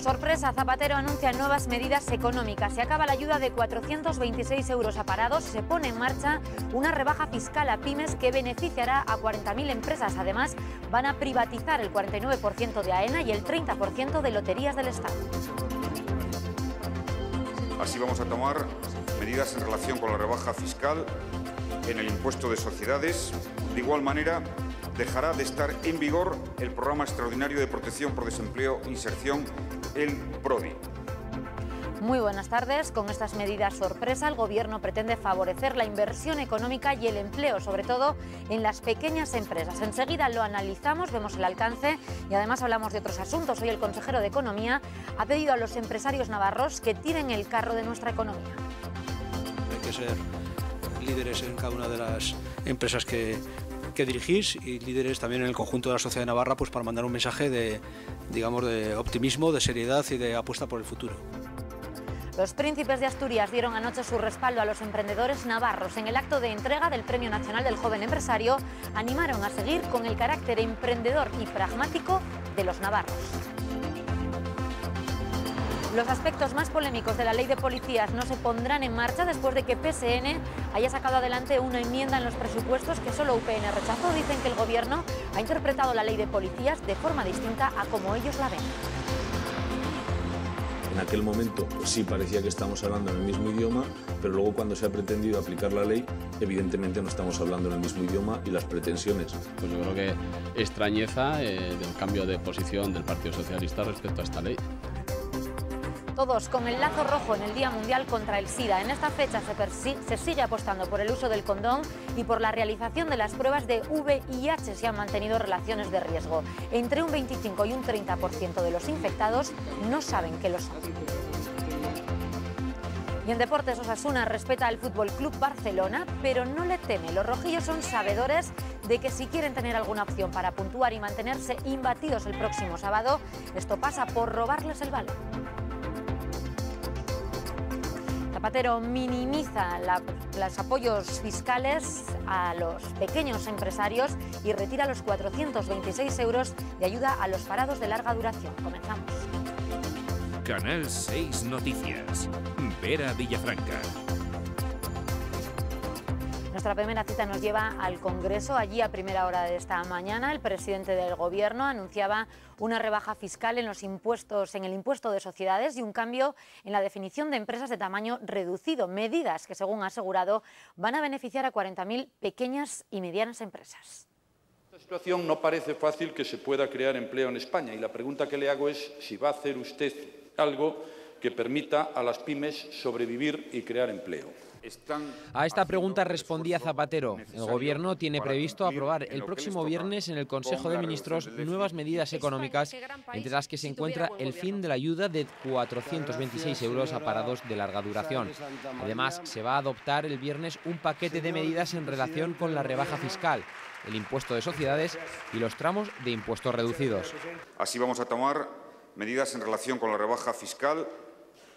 Sorpresa, Zapatero anuncia nuevas medidas económicas. Se acaba la ayuda de 426 euros a parados. Se pone en marcha una rebaja fiscal a pymes que beneficiará a 40.000 empresas. Además, van a privatizar el 49% de AENA y el 30% de loterías del Estado. Así vamos a tomar medidas en relación con la rebaja fiscal en el impuesto de sociedades. De igual manera, dejará de estar en vigor el programa extraordinario de protección por desempleo e inserción, el PRODI. Muy buenas tardes. Con estas medidas sorpresa, el Gobierno pretende favorecer la inversión económica y el empleo, sobre todo en las pequeñas empresas. Enseguida lo analizamos, vemos el alcance y además hablamos de otros asuntos. Hoy el consejero de Economía ha pedido a los empresarios navarros que tiren el carro de nuestra economía. Hay que ser líderes en cada una de las empresas que, que dirigís y líderes también en el conjunto de la sociedad de Navarra pues para mandar un mensaje de digamos de optimismo, de seriedad y de apuesta por el futuro. Los príncipes de Asturias dieron anoche su respaldo a los emprendedores navarros. En el acto de entrega del Premio Nacional del Joven Empresario, animaron a seguir con el carácter emprendedor y pragmático de los navarros. Los aspectos más polémicos de la ley de policías no se pondrán en marcha después de que PSN haya sacado adelante una enmienda en los presupuestos que solo UPN rechazó. Dicen que el Gobierno ha interpretado la ley de policías de forma distinta a como ellos la ven. En aquel momento pues sí parecía que estamos hablando en el mismo idioma, pero luego cuando se ha pretendido aplicar la ley, evidentemente no estamos hablando en el mismo idioma y las pretensiones. Pues yo creo que extrañeza eh, del cambio de posición del Partido Socialista respecto a esta ley. Todos con el lazo rojo en el Día Mundial contra el SIDA. En esta fecha se, se, sigue apostando por el uso del condón y por la realización de las pruebas de VIH si han mantenido relaciones de riesgo. Entre un 25 y un 30% de los infectados no saben que lo son. Y en deportes, Osasuna respeta al Fútbol Club Barcelona, pero no le teme. Los rojillos son sabedores de que si quieren tener alguna opción para puntuar y mantenerse imbatidos el próximo sábado, esto pasa por robarles el balón. Zapatero minimiza la, los apoyos fiscales a los pequeños empresarios y retira los 426 euros de ayuda a los parados de larga duración. Comenzamos. Canal 6 Noticias. Vera Villafranca. Nuestra primera cita nos lleva al Congreso. Allí, a primera hora de esta mañana, el presidente del Gobierno anunciaba una rebaja fiscal en los impuestos, en el impuesto de sociedades y un cambio en la definición de empresas de tamaño reducido. Medidas que, según ha asegurado, van a beneficiar a 40.000 pequeñas y medianas empresas. Esta situación no parece fácil que se pueda crear empleo en España y la pregunta que le hago es si va a hacer usted algo que permita a las pymes sobrevivir y crear empleo. A esta pregunta respondía Zapatero. El Gobierno tiene previsto aprobar el próximo viernes en el Consejo de Ministros nuevas medidas económicas, entre las que se encuentra el fin de la ayuda de 426 euros a parados de larga duración. Además, se va a adoptar el viernes un paquete de medidas en relación con la rebaja fiscal el impuesto de sociedades y los tramos de impuestos reducidos. Así vamos a tomar medidas en relación con la rebaja fiscal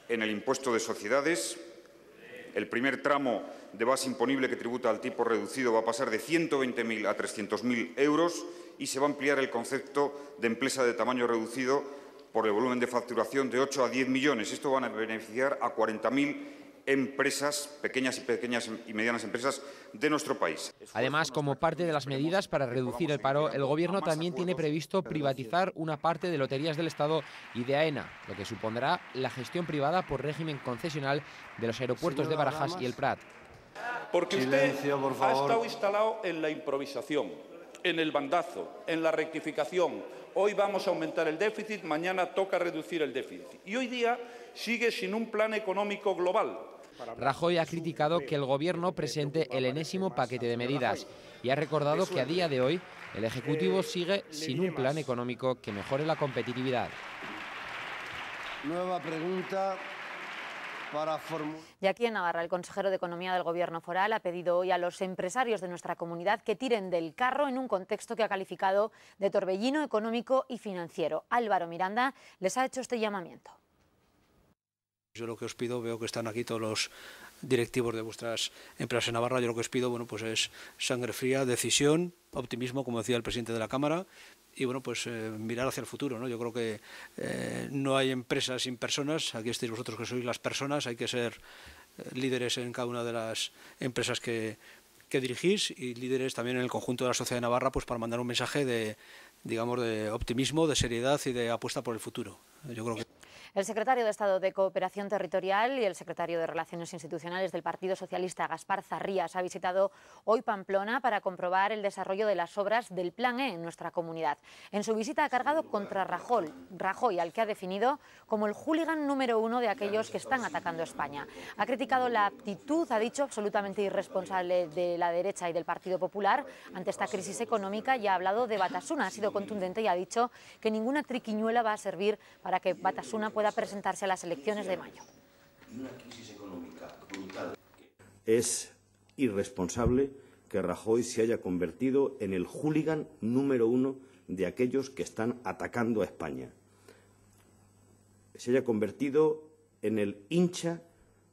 en el impuesto de sociedades, el primer tramo de base imponible que tributa al tipo reducido va a pasar de 120.000 a 300.000 euros y se va a ampliar el concepto de empresa de tamaño reducido por el volumen de facturación de 8 a 10 millones. Esto va a beneficiar a 40.000 empresas, pequeñas y pequeñas y medianas empresas de nuestro país. Además, como parte de las medidas para reducir el paro, el Gobierno también tiene previsto privatizar una parte de Loterías del Estado y de AENA, lo que supondrá la gestión privada por régimen concesional de los aeropuertos de Barajas y el Prat. Porque usted ha estado instalado en la improvisación, en el bandazo, en la rectificación. Hoy vamos a aumentar el déficit, mañana toca reducir el déficit. Y hoy día sigue sin un plan económico global. Rajoy ha criticado que el Gobierno presente el enésimo paquete de medidas y ha recordado que a día de hoy el Ejecutivo sigue sin un plan económico que mejore la competitividad. Nueva pregunta. Para y aquí en Navarra, el consejero de Economía del Gobierno Foral ha pedido hoy a los empresarios de nuestra comunidad que tiren del carro en un contexto que ha calificado de torbellino económico y financiero. Álvaro Miranda les ha hecho este llamamiento. Yo lo que os pido, veo que están aquí todos los directivos de vuestras empresas en Navarra, yo lo que os pido bueno, pues es sangre fría, decisión, optimismo, como decía el presidente de la Cámara, y bueno, pues eh, mirar hacia el futuro. ¿no? Yo creo que eh, no hay empresas sin personas, aquí estáis vosotros que sois las personas, hay que ser eh, líderes en cada una de las empresas que, que dirigís y líderes también en el conjunto de la sociedad de Navarra pues para mandar un mensaje de digamos de optimismo, de seriedad y de apuesta por el futuro. Yo creo que el secretario de Estado de Cooperación Territorial y el secretario de Relaciones Institucionales del Partido Socialista, Gaspar Zarrías, ha visitado hoy Pamplona para comprobar el desarrollo de las obras del Plan E en nuestra comunidad. En su visita ha cargado contra Rajoy, al que ha definido como el hooligan número uno de aquellos que están atacando España. Ha criticado la actitud, ha dicho, absolutamente irresponsable de la derecha y del Partido Popular ante esta crisis económica y ha hablado de Batasuna. Ha sido contundente y ha dicho que ninguna triquiñuela va a servir para que Batasuna pueda presentarse a las elecciones de mayo. Es irresponsable que Rajoy se haya convertido en el hooligan número uno de aquellos que están atacando a España. Se haya convertido en el hincha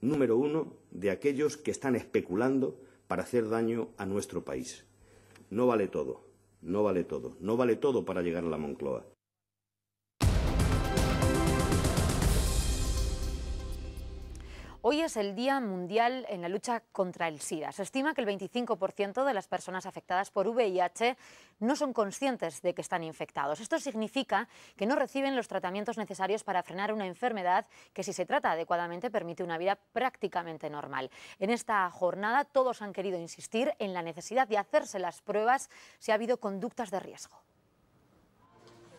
número uno de aquellos que están especulando para hacer daño a nuestro país. No vale todo, no vale todo, no vale todo para llegar a la Moncloa. Hoy es el Día Mundial en la lucha contra el SIDA. Se estima que el 25% de las personas afectadas por VIH no son conscientes de que están infectados. Esto significa que no reciben los tratamientos necesarios para frenar una enfermedad que, si se trata adecuadamente, permite una vida prácticamente normal. En esta jornada todos han querido insistir en la necesidad de hacerse las pruebas si ha habido conductas de riesgo.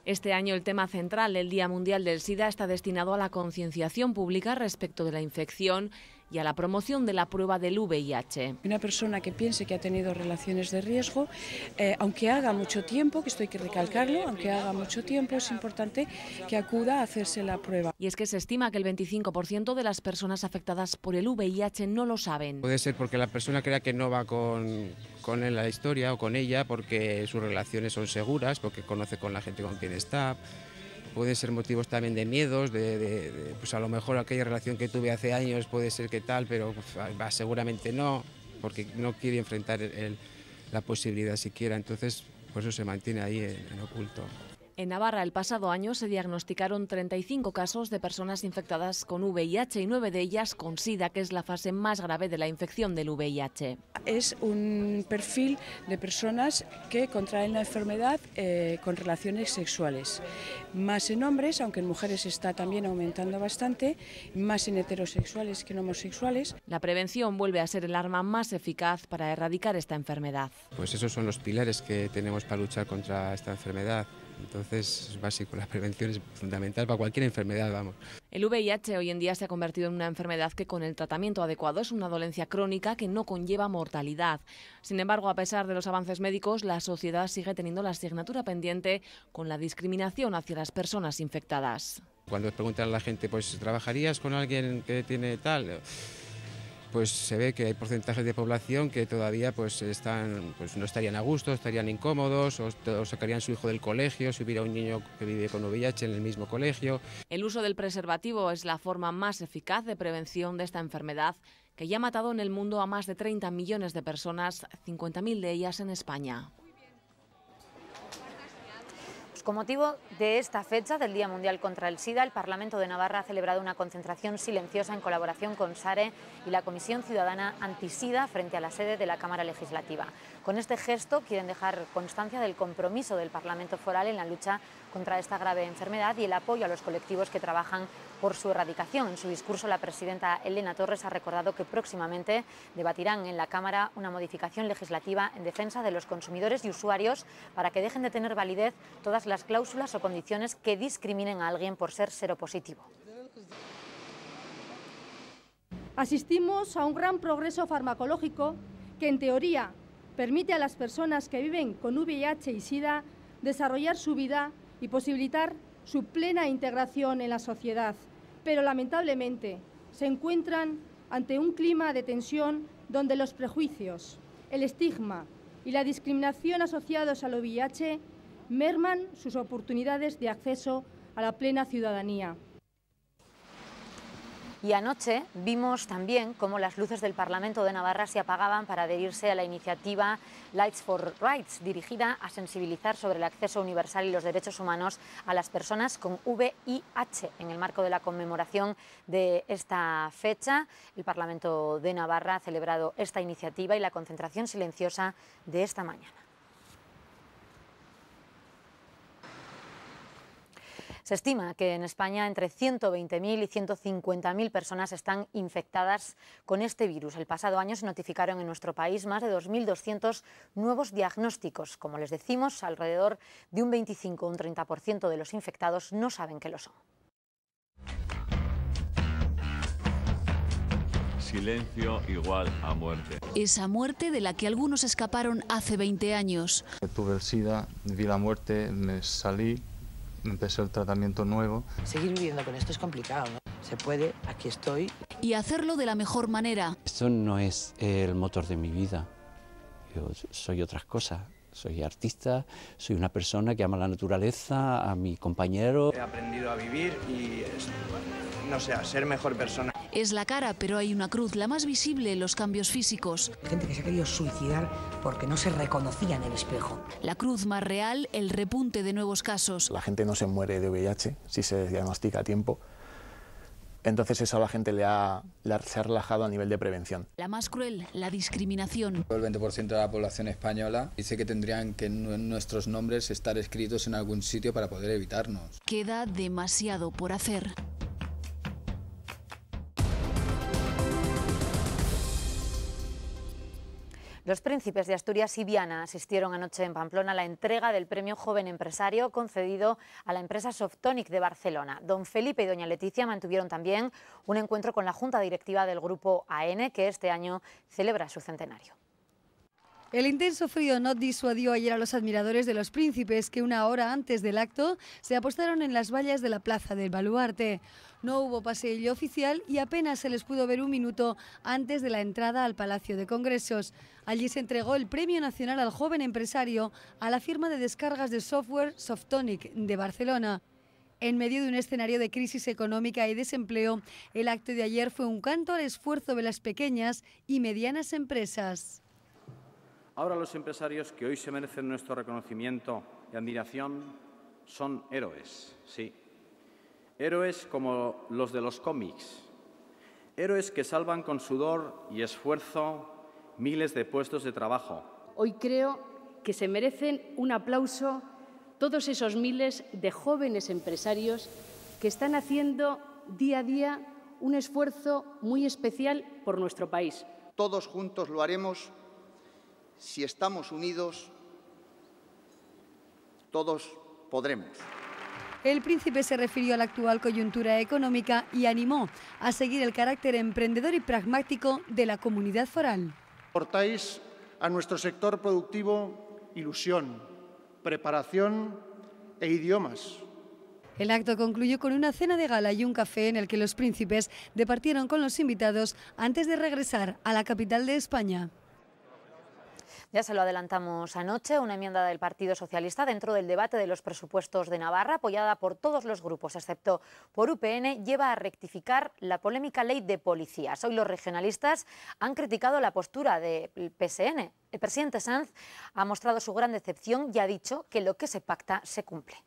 Este año el tema central del Día Mundial del SIDA está destinado a la concienciación pública respecto de la infección y a la promoción de la prueba del VIH. Una persona que piense que ha tenido relaciones de riesgo, eh, aunque haga mucho tiempo, que esto hay que recalcarlo, aunque haga mucho tiempo, es importante que acuda a hacerse la prueba. Y es que se estima que el 25% de las personas afectadas por el VIH no lo saben. Puede ser porque la persona crea que no va con, con él la historia o con ella porque sus relaciones son seguras, porque conoce con la gente con quien está pueden ser motivos también de miedos, de, pues a lo mejor aquella relación que tuve hace años puede ser que tal, pero pues, seguramente no, porque no quiere enfrentar la posibilidad siquiera, entonces por eso se mantiene ahí en oculto. En Navarra el pasado año se diagnosticaron 35 casos de personas infectadas con VIH y nueve de ellas con SIDA, que es la fase más grave de la infección del VIH. Es un perfil de personas que contraen la enfermedad eh, con relaciones sexuales. Más en hombres, aunque en mujeres está también aumentando bastante, más en heterosexuales que en homosexuales. La prevención vuelve a ser el arma más eficaz para erradicar esta enfermedad. Pues esos son los pilares que tenemos para luchar contra esta enfermedad. Entonces es básico, la prevención es fundamental para cualquier enfermedad, vamos. El VIH hoy en día se ha convertido en una enfermedad que con el tratamiento adecuado es una dolencia crónica que no conlleva mortalidad. Sin embargo, a pesar de los avances médicos, la sociedad sigue teniendo la asignatura pendiente con la discriminación hacia las personas infectadas. Cuando preguntan a la gente, pues ¿trabajarías con alguien que tiene tal? Pues se ve que hay porcentajes de población que todavía pues están pues no estarían a gusto, estarían incómodos o, sacarían su hijo del colegio si hubiera un niño que vive con VIH en el mismo colegio. El uso del preservativo es la forma más eficaz de prevención de esta enfermedad que ya ha matado en el mundo a más de 30 millones de personas, 50.000 de ellas en España. Con motivo de esta fecha del Día Mundial contra el SIDA, el Parlamento de Navarra ha celebrado una concentración silenciosa en colaboración con SARE y la Comisión Ciudadana Antisida frente a la sede de la Cámara Legislativa. Con este gesto quieren dejar constancia del compromiso del Parlamento Foral en la lucha contra esta grave enfermedad y el apoyo a los colectivos que trabajan por su erradicación. En su discurso, la presidenta Elena Torres ha recordado que próximamente debatirán en la Cámara una modificación legislativa en defensa de los consumidores y usuarios para que dejen de tener validez todas las cláusulas o condiciones que discriminen a alguien por ser seropositivo. Asistimos a un gran progreso farmacológico que, en teoría, permite a las personas que viven con VIH y SIDA desarrollar su vida y posibilitar su plena integración en la sociedad, pero lamentablemente se encuentran ante un clima de tensión donde los prejuicios, el estigma y la discriminación asociados al VIH merman sus oportunidades de acceso a la plena ciudadanía. Y anoche vimos también cómo las luces del Parlamento de Navarra se apagaban para adherirse a la iniciativa Lights for Rights, dirigida a sensibilizar sobre el acceso universal y los derechos humanos a las personas con VIH. En el marco de la conmemoración de esta fecha, el Parlamento de Navarra ha celebrado esta iniciativa y la concentración silenciosa de esta mañana. Se estima que en España entre 120.000 y 150.000 personas están infectadas con este virus. El pasado año se notificaron en nuestro país más de 2.200 nuevos diagnósticos. Como les decimos, alrededor de un 25 o un 30% de los infectados no saben que lo son. Silencio igual a muerte. Esa muerte de la que algunos escaparon hace 20 años. Tuve el SIDA, vi la muerte, me salí, empecé el tratamiento nuevo. Seguir viviendo con esto es complicado, ¿no? Se puede, aquí estoy. Y hacerlo de la mejor manera. Esto no es el motor de mi vida. Yo soy otras cosas. Soy artista, soy una persona que ama la naturaleza, a mi compañero. He aprendido a vivir y, no sé, a ser mejor persona. Es la cara, pero hay una cruz, la más visible, los cambios físicos. Gente que se ha querido suicidar porque no se reconocía en el espejo. La cruz más real, el repunte de nuevos casos. La gente no se muere de VIH si se diagnostica a tiempo. Entonces eso a la gente le ha, le ha, se ha relajado a nivel de prevención. La más cruel, la discriminación. El 20% de la población española dice que tendrían que nuestros nombres estar escritos en algún sitio para poder evitarnos. Queda demasiado por hacer. Los príncipes de Asturias y Viana asistieron anoche en Pamplona a la entrega del premio Joven Empresario concedido a la empresa Softonic de Barcelona. Don Felipe y doña Leticia mantuvieron también un encuentro con la junta directiva del grupo AN, que este año celebra su centenario. El intenso frío no disuadió ayer a los admiradores de los príncipes que una hora antes del acto se apostaron en las vallas de la plaza del Baluarte. No hubo paseillo oficial y apenas se les pudo ver un minuto antes de la entrada al Palacio de Congresos. Allí se entregó el Premio Nacional al Joven Empresario a la firma de descargas de software Softonic de Barcelona. En medio de un escenario de crisis económica y desempleo, el acto de ayer fue un canto al esfuerzo de las pequeñas y medianas empresas. Ahora los empresarios que hoy se merecen nuestro reconocimiento y admiración son héroes, sí. Héroes como los de los cómics. Héroes que salvan con sudor y esfuerzo miles de puestos de trabajo. Hoy creo que se merecen un aplauso todos esos miles de jóvenes empresarios que están haciendo día a día un esfuerzo muy especial por nuestro país. Todos juntos lo haremos si estamos unidos, todos podremos. El príncipe se refirió a la actual coyuntura económica y animó a seguir el carácter emprendedor y pragmático de la comunidad foral. Portáis a nuestro sector productivo ilusión, preparación e idiomas. El acto concluyó con una cena de gala y un café en el que los príncipes departieron con los invitados antes de regresar a la capital de España. Ya se lo adelantamos anoche, una enmienda del Partido Socialista dentro del debate de los presupuestos de Navarra, apoyada por todos los grupos, excepto por UPN, lleva a rectificar la polémica ley de policías. Hoy los regionalistas han criticado la postura del PSN. El presidente Sanz ha mostrado su gran decepción y ha dicho que lo que se pacta se cumple.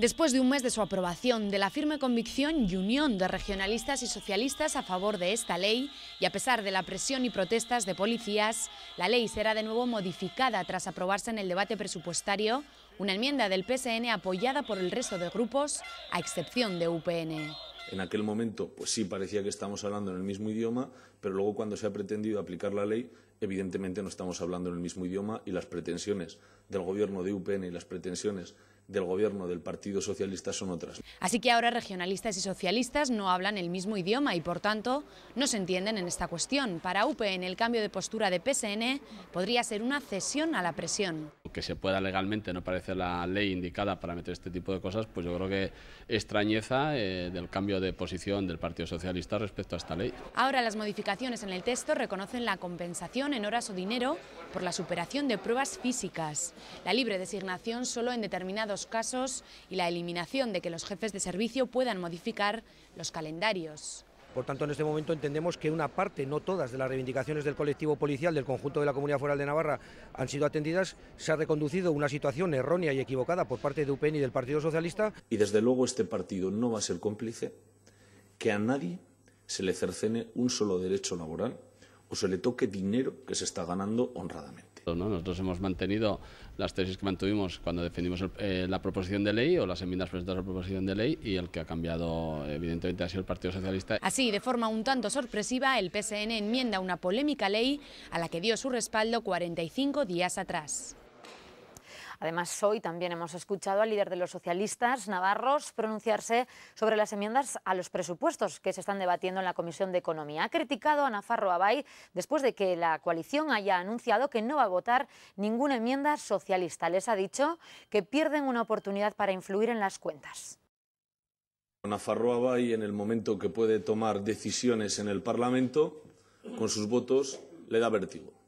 Después de un mes de su aprobación, de la firme convicción y unión de regionalistas y socialistas a favor de esta ley, y a pesar de la presión y protestas de policías, la ley será de nuevo modificada tras aprobarse en el debate presupuestario una enmienda del PSN apoyada por el resto de grupos, a excepción de UPN. En aquel momento, pues sí parecía que estamos hablando en el mismo idioma, pero luego cuando se ha pretendido aplicar la ley, evidentemente no estamos hablando en el mismo idioma y las pretensiones del gobierno de UPN y las pretensiones del gobierno del Partido Socialista son otras. Así que ahora regionalistas y socialistas no hablan el mismo idioma y por tanto no se entienden en esta cuestión. Para UPN el cambio de postura de PSN podría ser una cesión a la presión. Que se pueda legalmente no parece la ley indicada para meter este tipo de cosas, pues yo creo que extrañeza eh, del cambio de posición del Partido Socialista respecto a esta ley. Ahora las modificaciones en el texto reconocen la compensación en horas o dinero por la superación de pruebas físicas, la libre designación solo en determinados casos y la eliminación de que los jefes de servicio puedan modificar los calendarios. Por tanto, en este momento entendemos que una parte, no todas, de las reivindicaciones del colectivo policial del conjunto de la Comunidad Foral de Navarra han sido atendidas. Se ha reconducido una situación errónea y equivocada por parte de UPN y del Partido Socialista. Y desde luego este partido no va a ser cómplice que a nadie se le cercene un solo derecho laboral o se le toque dinero que se está ganando honradamente. Nosotros hemos mantenido las tesis que mantuvimos cuando defendimos eh, la proposición de ley o las enmiendas presentadas a la proposición de ley y el que ha cambiado evidentemente ha sido el Partido Socialista. Así, de forma un tanto sorpresiva, el PSN enmienda una polémica ley a la que dio su respaldo 45 días atrás. Además, hoy también hemos escuchado al líder de los socialistas navarros pronunciarse sobre las enmiendas a los presupuestos que se están debatiendo en la Comisión de Economía. Ha criticado a Nafarro Abay después de que la coalición haya anunciado que no va a votar ninguna enmienda socialista. Les ha dicho que pierden una oportunidad para influir en las cuentas. Nafarro Abay, en el momento que puede tomar decisiones en el Parlamento, con sus votos le da vértigo.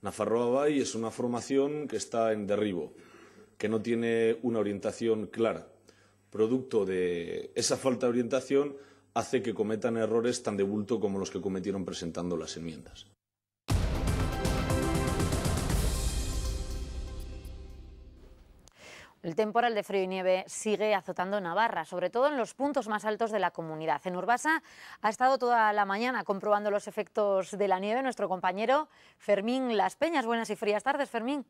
Nafarroa Bay es una formación que está en derribo, que no tiene una orientación clara. Producto de esa falta de orientación hace que cometan errores tan de bulto como los que cometieron presentando las enmiendas. El temporal de frío y nieve sigue azotando Navarra, sobre todo en los puntos más altos de la comunidad. En Urbasa ha estado toda la mañana comprobando los efectos de la nieve nuestro compañero Fermín Las Peñas. Buenas y frías tardes, Fermín.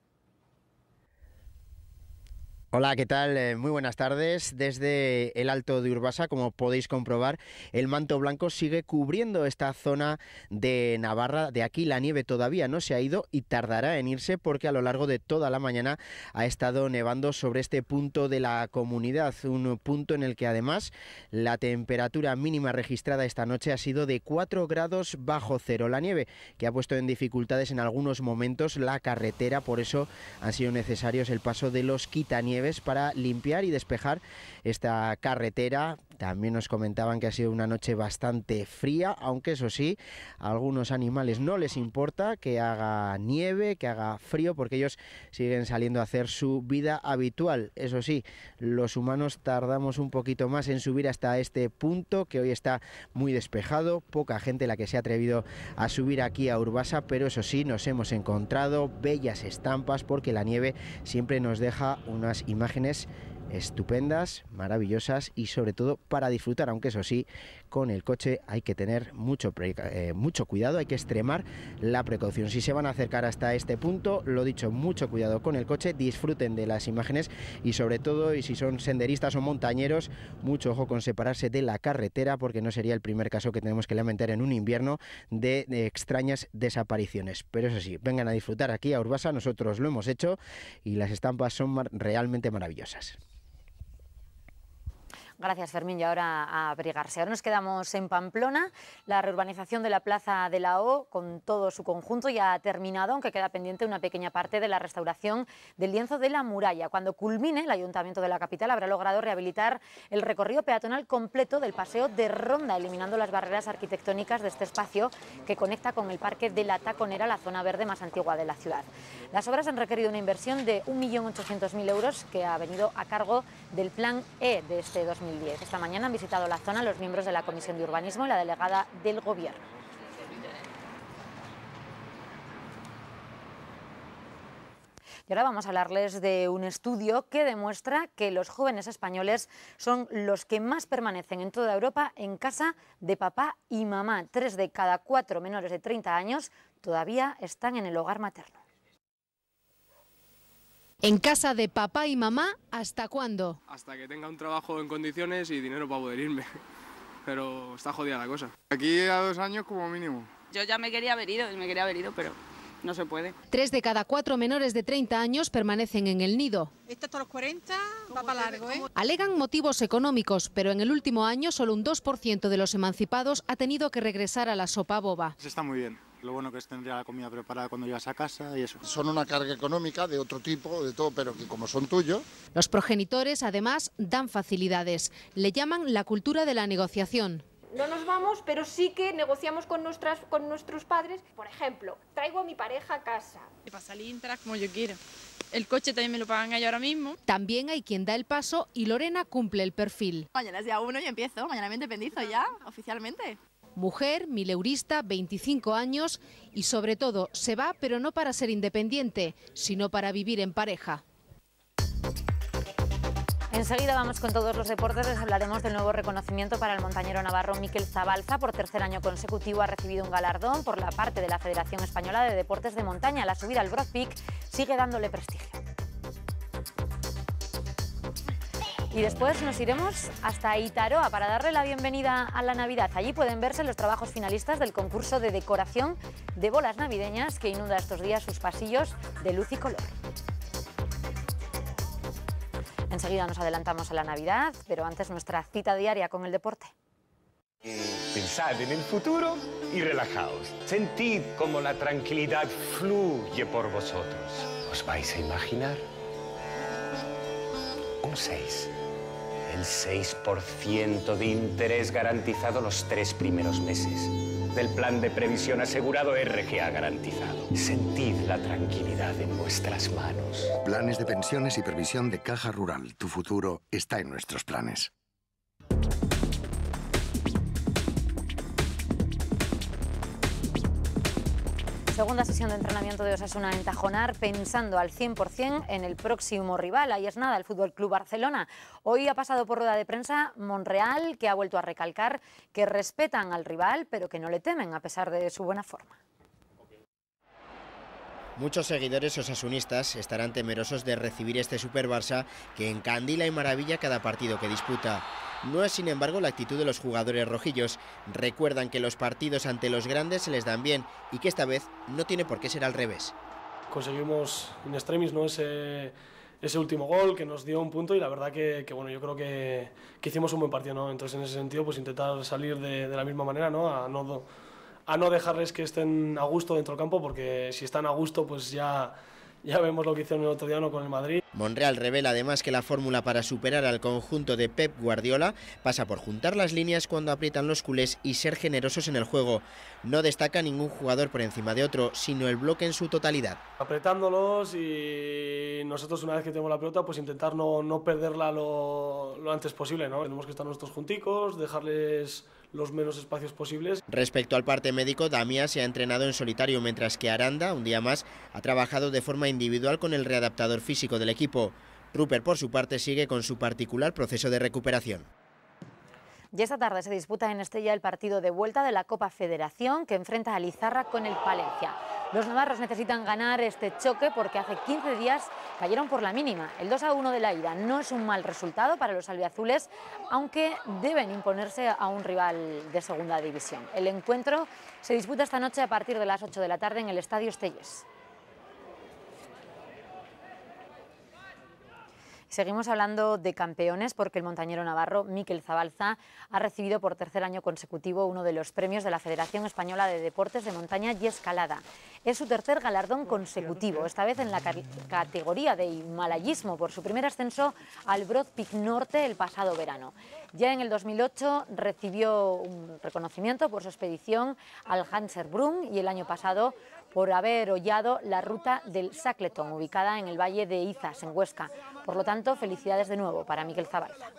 Hola, ¿qué tal? Eh, muy buenas tardes. Desde el Alto de Urbasa, como podéis comprobar, el manto blanco sigue cubriendo esta zona de Navarra. De aquí la nieve todavía no se ha ido y tardará en irse porque a lo largo de toda la mañana ha estado nevando sobre este punto de la comunidad. Un punto en el que además la temperatura mínima registrada esta noche ha sido de 4 grados bajo cero. La nieve que ha puesto en dificultades en algunos momentos la carretera, por eso han sido necesarios el paso de los quitanieves para limpiar y despejar esta carretera. También nos comentaban que ha sido una noche bastante fría, aunque eso sí, a algunos animales no les importa que haga nieve, que haga frío, porque ellos siguen saliendo a hacer su vida habitual. Eso sí, los humanos tardamos un poquito más en subir hasta este punto, que hoy está muy despejado, poca gente la que se ha atrevido a subir aquí a Urbasa, pero eso sí, nos hemos encontrado bellas estampas porque la nieve siempre nos deja unas imágenes estupendas, maravillosas y sobre todo para disfrutar, aunque eso sí, con el coche hay que tener mucho, eh, mucho cuidado, hay que extremar la precaución. Si se van a acercar hasta este punto, lo dicho, mucho cuidado con el coche, disfruten de las imágenes y sobre todo, y si son senderistas o montañeros, mucho ojo con separarse de la carretera porque no sería el primer caso que tenemos que lamentar en un invierno de, de extrañas desapariciones. Pero eso sí, vengan a disfrutar aquí a Urbasa, nosotros lo hemos hecho y las estampas son realmente maravillosas. Gracias, Fermín. Y ahora a abrigarse. Ahora nos quedamos en Pamplona. La reurbanización de la Plaza de la O, con todo su conjunto, ya ha terminado, aunque queda pendiente una pequeña parte de la restauración del lienzo de la muralla. Cuando culmine, el Ayuntamiento de la capital habrá logrado rehabilitar el recorrido peatonal completo del paseo de Ronda, eliminando las barreras arquitectónicas de este espacio que conecta con el Parque de la Taconera, la zona verde más antigua de la ciudad. Las obras han requerido una inversión de 1.800.000 euros que ha venido a cargo del Plan E de este 2020. Esta mañana han visitado la zona los miembros de la Comisión de Urbanismo y la delegada del Gobierno. Y ahora vamos a hablarles de un estudio que demuestra que los jóvenes españoles son los que más permanecen en toda Europa en casa de papá y mamá. Tres de cada cuatro menores de 30 años todavía están en el hogar materno. En casa de papá y mamá, ¿hasta cuándo? Hasta que tenga un trabajo en condiciones y dinero para poder irme. Pero está jodida la cosa. Aquí a dos años como mínimo. Yo ya me quería haber ido, me quería haber ido, pero no se puede. Tres de cada cuatro menores de 30 años permanecen en el nido. Esto hasta los 40 va para largo, ¿eh? Alegan motivos económicos, pero en el último año solo un 2% de los emancipados ha tenido que regresar a la sopa boba. Está muy bien lo bueno que es tener la comida preparada cuando llegas a casa y eso. Son una carga económica de otro tipo, de todo, pero que como son tuyos. Los progenitores, además, dan facilidades. Le llaman la cultura de la negociación. No nos vamos, pero sí que negociamos con, nuestras, con nuestros padres. Por ejemplo, traigo a mi pareja a casa. Para salir entrar como yo quiero. El coche también me lo pagan ellos ahora mismo. También hay quien da el paso y Lorena cumple el perfil. Mañana es día uno y empiezo. Mañana me independizo ya, oficialmente. Mujer, mileurista, 25 años y sobre todo se va pero no para ser independiente, sino para vivir en pareja. Enseguida vamos con todos los deportes, les hablaremos del nuevo reconocimiento para el montañero navarro Miquel Zabalza. Por tercer año consecutivo ha recibido un galardón por la parte de la Federación Española de Deportes de Montaña. La subida al Broad Peak sigue dándole prestigio. Y después nos iremos hasta Itaroa para darle la bienvenida a la Navidad. Allí pueden verse los trabajos finalistas del concurso de decoración de bolas navideñas que inunda estos días sus pasillos de luz y color. Enseguida nos adelantamos a la Navidad, pero antes nuestra cita diaria con el deporte. Pensad en el futuro y relajaos. Sentid cómo la tranquilidad fluye por vosotros. ¿Os vais a imaginar? Un 6. El 6% de interés garantizado los tres primeros meses. Del plan de previsión asegurado RGA garantizado. Sentid la tranquilidad en vuestras manos. Planes de pensiones y previsión de caja rural. Tu futuro está en nuestros planes. Segunda sesión de entrenamiento de Osasuna en Tajonar, pensando al 100% en el próximo rival. Ahí es nada, el Fútbol Club Barcelona. Hoy ha pasado por rueda de prensa Monreal, que ha vuelto a recalcar que respetan al rival, pero que no le temen a pesar de su buena forma. Muchos seguidores osasunistas estarán temerosos de recibir este Super Barça que encandila y maravilla cada partido que disputa. No es, sin embargo, la actitud de los jugadores rojillos. Recuerdan que los partidos ante los grandes se les dan bien y que esta vez no tiene por qué ser al revés. Conseguimos in extremis ¿no? ese, ese último gol que nos dio un punto y la verdad que, que bueno, yo creo que, que, hicimos un buen partido. ¿no? Entonces, en ese sentido, pues intentar salir de, de la misma manera, ¿no? A no a no dejarles que estén a gusto dentro del campo, porque si están a gusto, pues ya, ya vemos lo que hicieron el otro día ¿no? con el Madrid. Monreal revela además que la fórmula para superar al conjunto de Pep Guardiola pasa por juntar las líneas cuando aprietan los culés y ser generosos en el juego. No destaca ningún jugador por encima de otro, sino el bloque en su totalidad. Apretándolos y nosotros una vez que tenemos la pelota, pues intentar no, no perderla lo, lo antes posible. ¿no? Tenemos que estar nosotros junticos, dejarles los menos espacios posibles. Respecto al parte médico, Damia se ha entrenado en solitario, mientras que Aranda, un día más, ha trabajado de forma individual con el readaptador físico del equipo. Rupert, por su parte, sigue con su particular proceso de recuperación. Y esta tarde se disputa en Estella el partido de vuelta de la Copa Federación que enfrenta a Lizarra con el Palencia. Los navarros necesitan ganar este choque porque hace 15 días cayeron por la mínima. El 2 a 1 de la ida no es un mal resultado para los albiazules, aunque deben imponerse a un rival de segunda división. El encuentro se disputa esta noche a partir de las 8 de la tarde en el Estadio Estelles. Seguimos hablando de campeones porque el montañero navarro Miquel Zabalza ha recibido por tercer año consecutivo uno de los premios de la Federación Española de Deportes de Montaña y Escalada. Es su tercer galardón consecutivo, esta vez en la categoría de himalayismo por su primer ascenso al Broad Peak Norte el pasado verano. Ya en el 2008 recibió un reconocimiento por su expedición al Hanserbrunn y el año pasado por haber hollado la ruta del Sacleton, ubicada en el valle de Izas, en Huesca. Por lo tanto, felicidades de nuevo para Miquel Zabalza.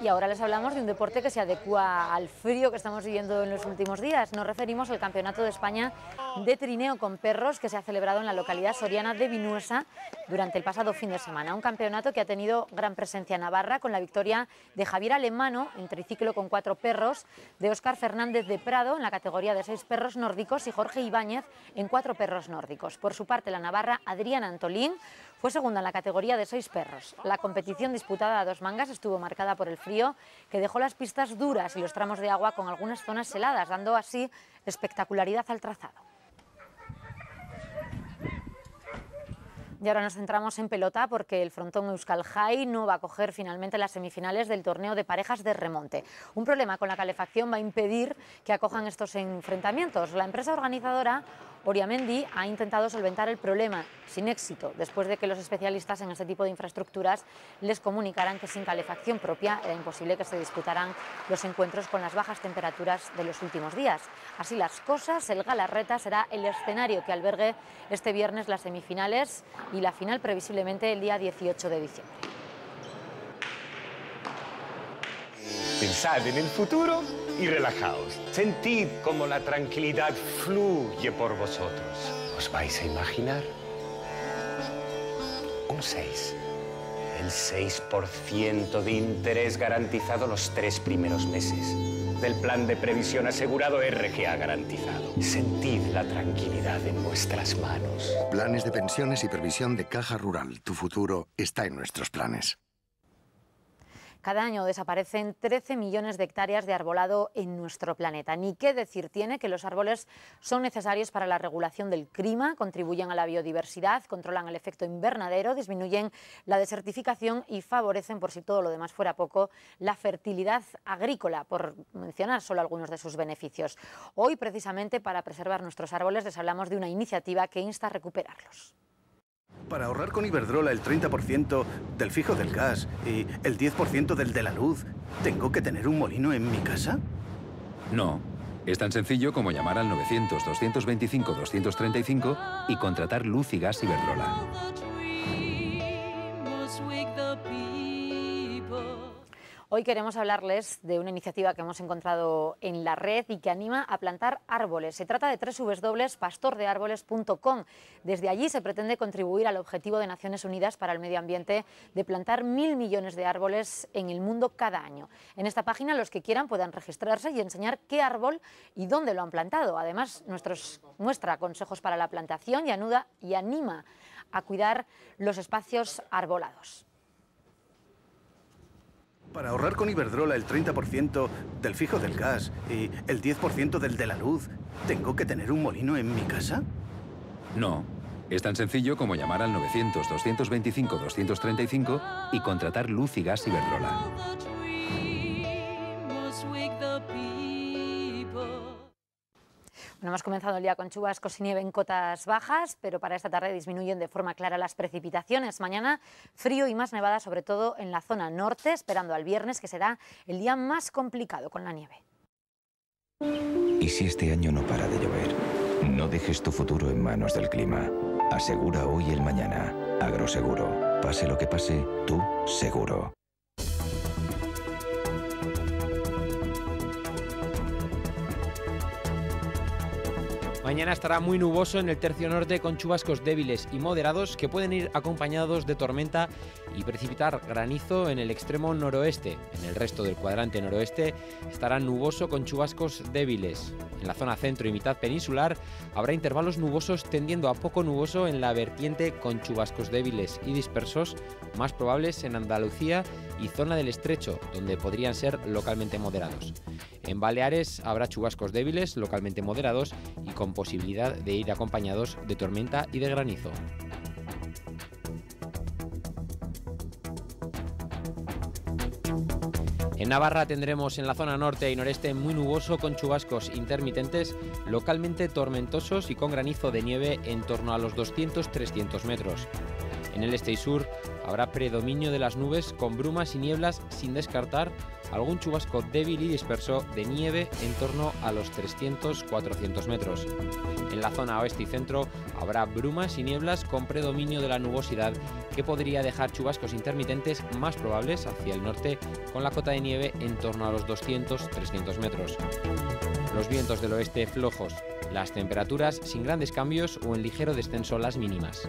Y ahora les hablamos de un deporte que se adecua al frío que estamos viviendo en los últimos días. Nos referimos al Campeonato de España de Trineo con Perros que se ha celebrado en la localidad soriana de Vinuesa durante el pasado fin de semana. Un campeonato que ha tenido gran presencia en Navarra con la victoria de Javier Alemano en triciclo con cuatro perros, de Óscar Fernández de Prado en la categoría de seis perros nórdicos y Jorge Ibáñez en cuatro perros nórdicos. Por su parte, la navarra Adriana Antolín fue segunda en la categoría de seis perros. La competición disputada a dos mangas estuvo marcada por el frío que dejó las pistas duras y los tramos de agua con algunas zonas heladas, dando así espectacularidad al trazado. Y ahora nos centramos en pelota porque el frontón Euskal High no va a coger finalmente las semifinales del torneo de parejas de remonte. Un problema con la calefacción va a impedir que acojan estos enfrentamientos. La empresa organizadora Oriamendi ha intentado solventar el problema sin éxito, después de que los especialistas en este tipo de infraestructuras les comunicaran que sin calefacción propia era imposible que se disputaran los encuentros con las bajas temperaturas de los últimos días. Así las cosas, el Galarreta será el escenario que albergue este viernes las semifinales y la final previsiblemente el día 18 de diciembre. Pensad en el futuro y relajaos. Sentid cómo la tranquilidad fluye por vosotros. ¿Os vais a imaginar? Un 6. El 6% de interés garantizado los tres primeros meses. Del plan de previsión asegurado RGA garantizado. Sentid la tranquilidad en vuestras manos. Planes de pensiones y previsión de caja rural. Tu futuro está en nuestros planes. Cada año desaparecen 13 millones de hectáreas de arbolado en nuestro planeta. Ni qué decir tiene que los árboles son necesarios para la regulación del clima, contribuyen a la biodiversidad, controlan el efecto invernadero, disminuyen la desertificación y favorecen, por si todo lo demás fuera poco, la fertilidad agrícola, por mencionar solo algunos de sus beneficios. Hoy, precisamente, para preservar nuestros árboles, les hablamos de una iniciativa que insta a recuperarlos. Para ahorrar con Iberdrola el 30% del fijo del gas y el 10% del de la luz, ¿tengo que tener un molino en mi casa? No. Es tan sencillo como llamar al 900-225-235 y contratar luz y gas Iberdrola. Hoy queremos hablarles de una iniciativa que hemos encontrado en la red y que anima a plantar árboles. Se trata de www.pastordeárboles.com. Desde allí se pretende contribuir al objetivo de Naciones Unidas para el Medio Ambiente de plantar mil millones de árboles en el mundo cada año. En esta página los que quieran puedan registrarse y enseñar qué árbol y dónde lo han plantado. Además, muestra consejos para la plantación y, anuda, y anima a cuidar los espacios arbolados. Para ahorrar con Iberdrola el 30% del fijo del gas y el 10% del de la luz, ¿tengo que tener un molino en mi casa? No. Es tan sencillo como llamar al 900-225-235 y contratar luz y gas Iberdrola. Bueno, hemos comenzado el día con chubascos y nieve en cotas bajas, pero para esta tarde disminuyen de forma clara las precipitaciones. Mañana frío y más nevada, sobre todo en la zona norte, esperando al viernes, que será el día más complicado con la nieve. ¿Y si este año no para de llover? No dejes tu futuro en manos del clima. Asegura hoy el mañana. Agroseguro. Pase lo que pase, tú seguro. Mañana estará muy nuboso en el tercio norte con chubascos débiles y moderados que pueden ir acompañados de tormenta y precipitar granizo en el extremo noroeste. En el resto del cuadrante noroeste estará nuboso con chubascos débiles. En la zona centro y mitad peninsular habrá intervalos nubosos tendiendo a poco nuboso en la vertiente con chubascos débiles y dispersos más probables en Andalucía y zona del estrecho, donde podrían ser localmente moderados. En Baleares habrá chubascos débiles, localmente moderados y con posibilidad de ir acompañados de tormenta y de granizo. En Navarra tendremos en la zona norte y noreste muy nuboso con chubascos intermitentes, localmente tormentosos y con granizo de nieve en torno a los 200-300 metros. En el este y sur habrá predominio de las nubes con brumas y nieblas sin descartar algún chubasco débil y disperso de nieve en torno a los 300-400 metros. En la zona oeste y centro habrá brumas y nieblas con predominio de la nubosidad que podría dejar chubascos intermitentes más probables hacia el norte con la cota de nieve en torno a los 200-300 metros. Los vientos del oeste flojos, las temperaturas sin grandes cambios o en ligero descenso las mínimas.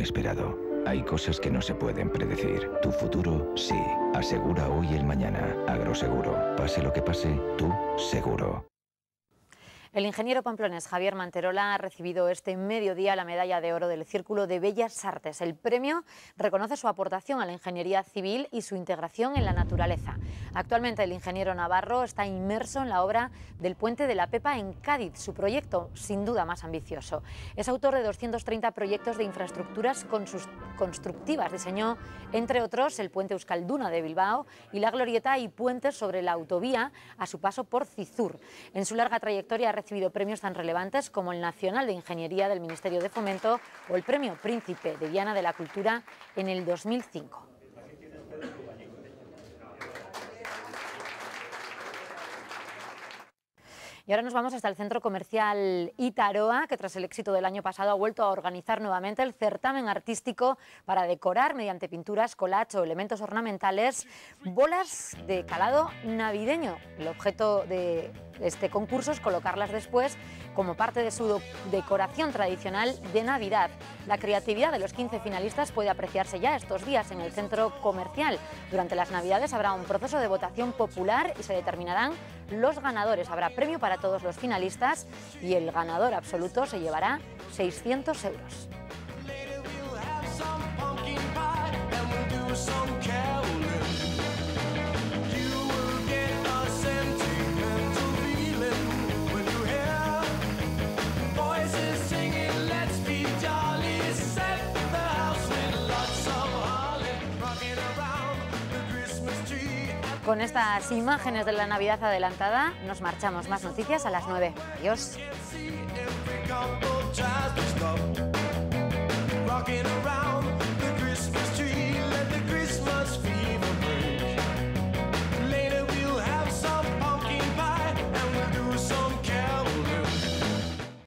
Inesperado? Hay cosas que no se pueden predecir. Tu futuro, sí. Asegura hoy el mañana. Agroseguro. Pase lo que pase, tú seguro. El ingeniero pamplonés Javier Manterola ha recibido este mediodía la medalla de oro del Círculo de Bellas Artes. El premio reconoce su aportación a la ingeniería civil y su integración en la naturaleza. Actualmente el ingeniero navarro está inmerso en la obra del Puente de la Pepa en Cádiz, su proyecto sin duda más ambicioso. Es autor de 230 proyectos de infraestructuras constructivas. Diseñó, entre otros, el Puente Euskalduna de Bilbao y la glorieta y puentes sobre la autovía a su paso por Cizur. En su larga trayectoria recibido premios tan relevantes como el Nacional de Ingeniería del Ministerio de Fomento o el Premio Príncipe de Diana de la Cultura en el 2005. Y ahora nos vamos hasta el centro comercial Itaroa, que tras el éxito del año pasado ha vuelto a organizar nuevamente el certamen artístico para decorar mediante pinturas, collage o elementos ornamentales bolas de calado navideño. El objeto de este concurso es colocarlas después como parte de su decoración tradicional de Navidad. La creatividad de los 15 finalistas puede apreciarse ya estos días en el centro comercial. Durante las Navidades habrá un proceso de votación popular y se determinarán los ganadores. Habrá premio para todos los finalistas y el ganador absoluto se llevará 600 euros. Con estas imágenes de la Navidad adelantada, nos marchamos. Más noticias a las 9. Adiós. rocking around the Christmas tree. Let the Christmas.